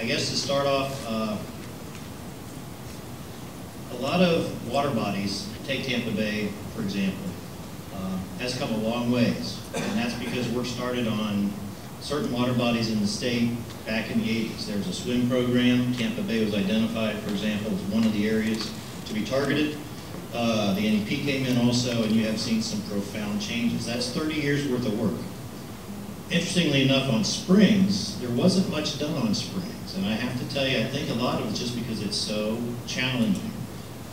I guess to start off, uh, a lot of water bodies, take Tampa Bay, for example, uh, has come a long ways. And that's because work started on certain water bodies in the state back in the 80s. There was a swim program. Tampa Bay was identified, for example, as one of the areas to be targeted. Uh, the NEP came in also, and you have seen some profound changes. That's 30 years worth of work. Interestingly enough, on springs, there wasn't much done on springs. And I have to tell you, I think a lot of it's just because it's so challenging.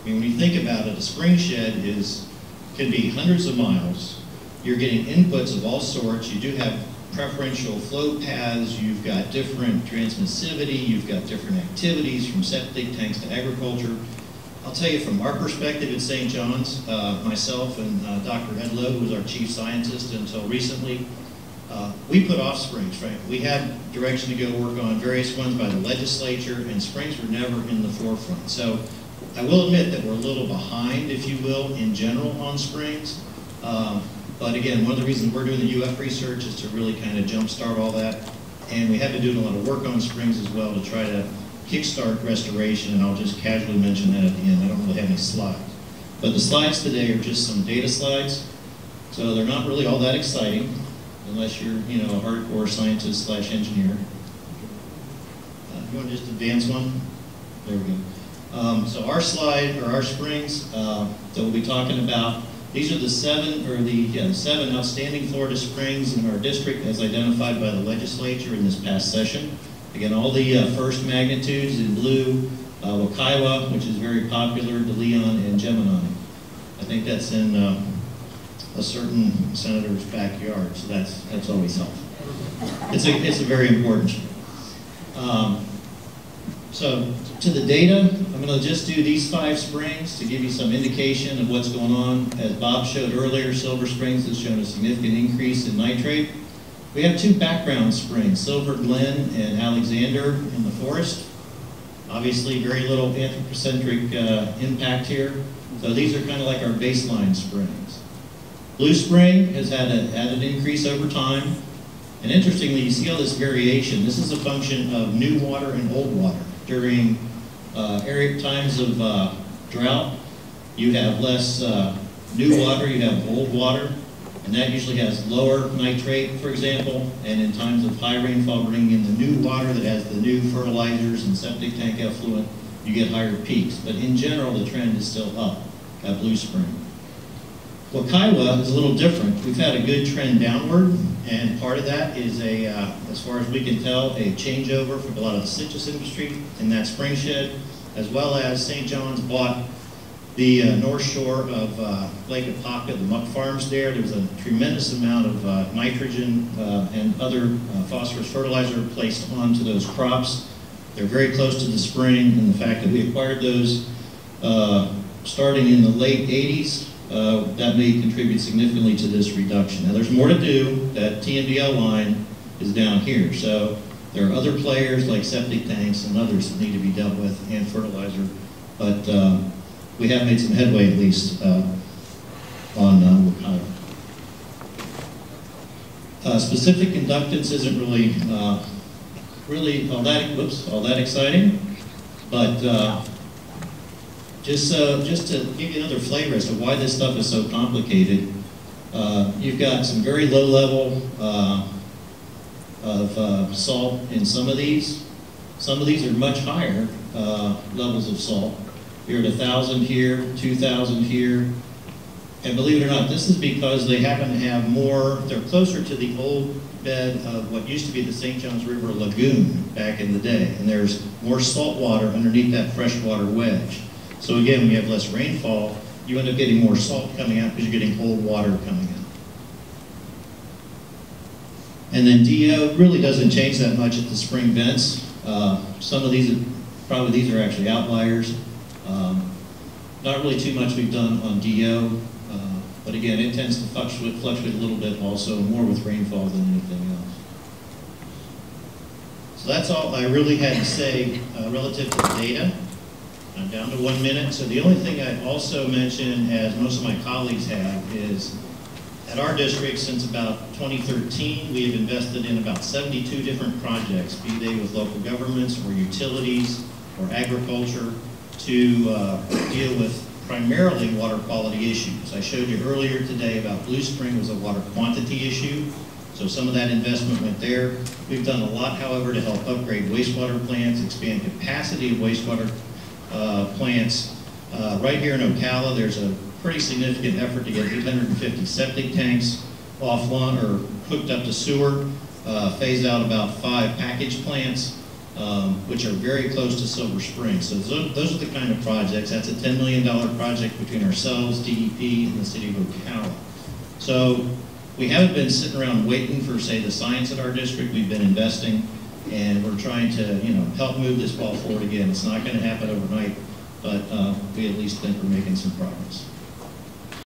I mean, when you think about it, a spring shed is, can be hundreds of miles. You're getting inputs of all sorts. You do have preferential flow paths, you've got different transmissivity, you've got different activities from septic tanks to agriculture. I'll tell you from our perspective at St. John's, uh, myself and uh, Dr. Ed Lowe, who was our chief scientist until recently, uh, we put off springs, right? We had direction to go work on various ones by the legislature, and springs were never in the forefront. So I will admit that we're a little behind, if you will, in general on springs. Um, but again, one of the reasons we're doing the UF research is to really kind of jumpstart all that. And we have been doing a lot of work on springs as well to try to kickstart restoration, and I'll just casually mention that at the end. I don't really have any slides. But the slides today are just some data slides, so they're not really all that exciting, unless you're, you know, a hardcore scientist slash engineer. Uh, you want to just advance one? There we go. Um, so our slide, or our springs, uh, that we'll be talking about these are the seven, or the yeah, seven outstanding Florida springs in our district as identified by the legislature in this past session. Again, all the uh, first magnitudes in blue, uh, which is very popular, De Leon, and Gemini. I think that's in uh, a certain senator's backyard, so that's that's always helpful. It's a, it's a very important. Um, so to the data, I'm going to just do these five springs to give you some indication of what's going on. As Bob showed earlier, Silver Springs has shown a significant increase in nitrate. We have two background springs, Silver Glen and Alexander in the forest. Obviously, very little anthropocentric uh, impact here. So these are kind of like our baseline springs. Blue Spring has had, a, had an increase over time. And interestingly, you see all this variation. This is a function of new water and old water during uh, area times of uh, drought, you have less uh, new water, you have old water, and that usually has lower nitrate, for example, and in times of high rainfall, bringing in the new water that has the new fertilizers and septic tank effluent, you get higher peaks. But in general, the trend is still up at Blue Spring. Wekiwa is a little different. We've had a good trend downward, and part of that is a, uh, as far as we can tell, a changeover from a lot of the citrus industry in that spring shed, as well as St. John's bought the uh, north shore of uh, Lake Apopka, the muck farms there. There was a tremendous amount of uh, nitrogen uh, and other uh, phosphorus fertilizer placed onto those crops. They're very close to the spring, and the fact that we acquired those starting in the late 80s uh, that may contribute significantly to this reduction. Now there's more to do. That TMDL line is down here. So there are other players like septic tanks and others that need to be dealt with and fertilizer. But uh, we have made some headway at least uh, on uh, uh, specific inductance isn't really uh, really all that whoops all that exciting, but uh, just, uh, just to give you another flavor as to why this stuff is so complicated, uh, you've got some very low level uh, of uh, salt in some of these. Some of these are much higher uh, levels of salt. You're at 1,000 here, 2,000 here. And believe it or not, this is because they happen to have more, they're closer to the old bed of what used to be the St. Johns River Lagoon back in the day. And there's more salt water underneath that freshwater wedge. So again, we have less rainfall, you end up getting more salt coming out because you're getting cold water coming out. And then DO really doesn't change that much at the spring vents. Uh, some of these, probably these are actually outliers. Um, not really too much we've done on DO, uh, but again, it tends to fluctuate, fluctuate a little bit also, more with rainfall than anything else. So that's all I really had to say uh, relative to the data. I'm down to one minute. So the only thing I'd also mention, as most of my colleagues have, is At our district, since about 2013, we have invested in about 72 different projects, be they with local governments or utilities or agriculture, to uh, deal with primarily water quality issues. I showed you earlier today about Blue Spring was a water quantity issue, so some of that investment went there. We've done a lot, however, to help upgrade wastewater plants, expand capacity of wastewater uh, plants. Uh, Right here in Ocala, there's a pretty significant effort to get 850 septic tanks offline or hooked up to sewer, uh, phase out about five package plants, um, which are very close to Silver Spring. So tho- those are the kind of projects. That's a $10 million project between ourselves, DEP, and the city of Ocala. So we haven't been sitting around waiting for, say, the science at our district. We've been investing, and we're trying to, you know, help move this ball forward again. It's not going to happen overnight, but uh, we at least think we're making some progress.